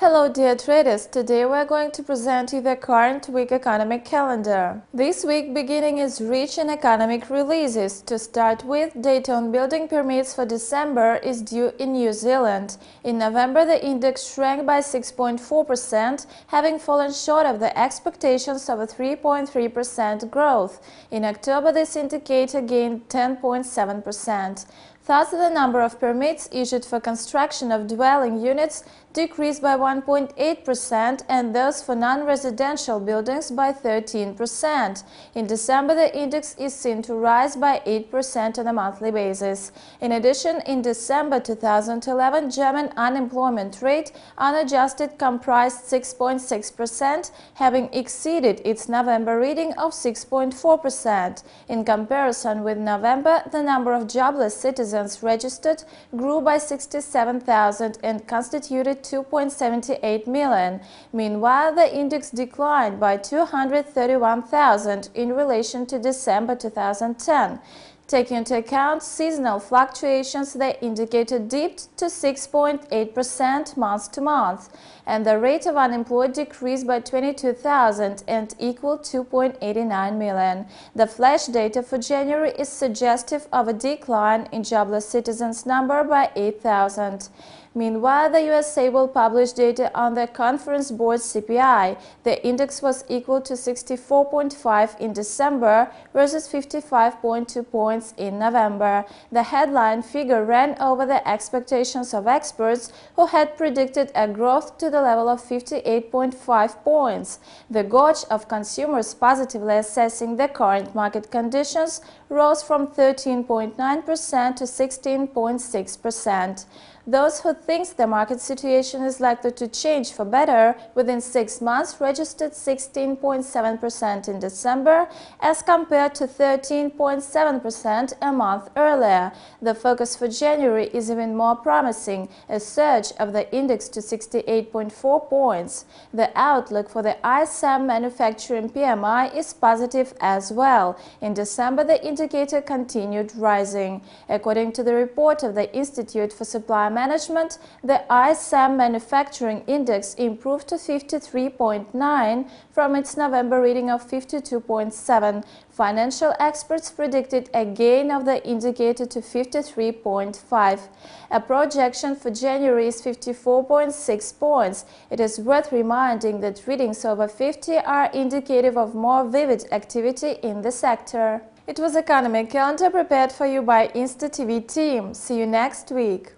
Hello dear traders, today we are going to present you the current week economic calendar. This week beginning is rich in economic releases. To start with, data on building permits for December is due in New Zealand. In November the index shrank by 6.4%, having fallen short of the expectations of a 3.3% growth. In October this indicator gained 10.7%. Thus, the number of permits issued for construction of dwelling units decreased by 1.8% and those for non-residential buildings by 13%. In December, the index is seen to rise by 8% on a monthly basis. In addition, in December 2011, German unemployment rate unadjusted comprised 6.6%, having exceeded its November reading of 6.4%. In comparison with November, the number of jobless citizens registered grew by 67,000 and constituted 2.78 million. Meanwhile, the index declined by 231,000 in relation to December 2010. Taking into account seasonal fluctuations, the indicator dipped to 6.8% month to month, and the rate of unemployed decreased by 22,000 and equal 2.89 million. The flash data for January is suggestive of a decline in jobless citizens number by 8,000. Meanwhile, the USA will publish data on the Conference Board CPI. The index was equal to 64.5 in December versus 55.2 points in November. The headline figure ran over the expectations of experts who had predicted a growth to the level of 58.5 points. The gauge of consumers positively assessing the current market conditions rose from 13.9% to 16.6%. Those who think the market situation is likely to change for better within six months registered 16.7% in December as compared to 13.7% a month earlier. The focus for January is even more promising, a surge of the index to 68.4 points. The outlook for the ISM manufacturing PMI is positive as well. In December, the indicator continued rising. According to the report of the Institute for Supply Management, the ISM Manufacturing Index improved to 53.9 from its November reading of 52.7. Financial experts predicted a gain of the indicator to 53.5. A projection for January is 54.6 points. It is worth reminding that readings over 50 are indicative of more vivid activity in the sector. It was Economic Calendar prepared for you by Insta TV team. See you next week.